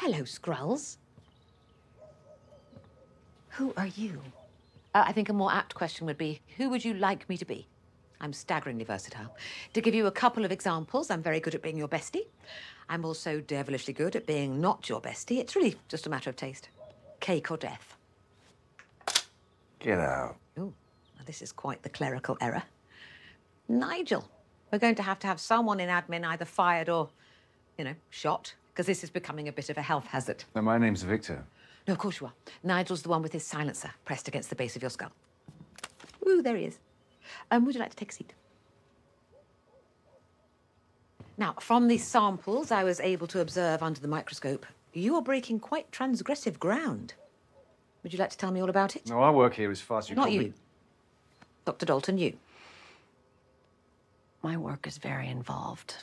Hello, Skrulls. Who are you? Uh, I think a more apt question would be who would you like me to be? I'm staggeringly versatile. To give you a couple of examples, I'm very good at being your bestie. I'm also devilishly good at being not your bestie. It's really just a matter of taste. Cake or death. Get out. Oh, this is quite the clerical error. Nigel, we're going to have to have someone in admin either fired or, you know, shot, because this is becoming a bit of a health hazard. No, my name's Victor. No, of course you are. Nigel's the one with his silencer pressed against the base of your skull. Ooh, there he is. Um, would you like to take a seat? Now, from these samples I was able to observe under the microscope, you are breaking quite transgressive ground. Would you like to tell me all about it? No, our work here is far too Not compli- you. Dr. Dalton, you. My work is very involved.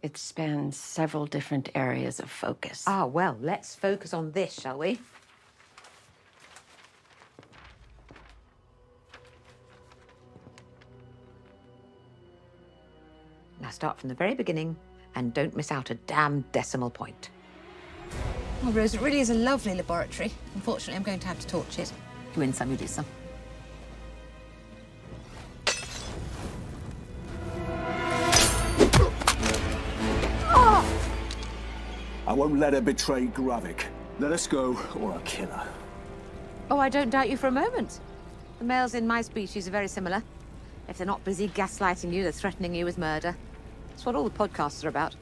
It spans several different areas of focus. Ah, well, let's focus on this, shall we? Now start from the very beginning and don't miss out a damn decimal point. Well, Rose, it really is a lovely laboratory. Unfortunately, I'm going to have to torch it. You win some, you lose some. I won't let her betray Gravik. Let us go, or I'll kill her. Oh, I don't doubt you for a moment. The males in my species are very similar. If they're not busy gaslighting you, they're threatening you with murder. That's what all the podcasts are about.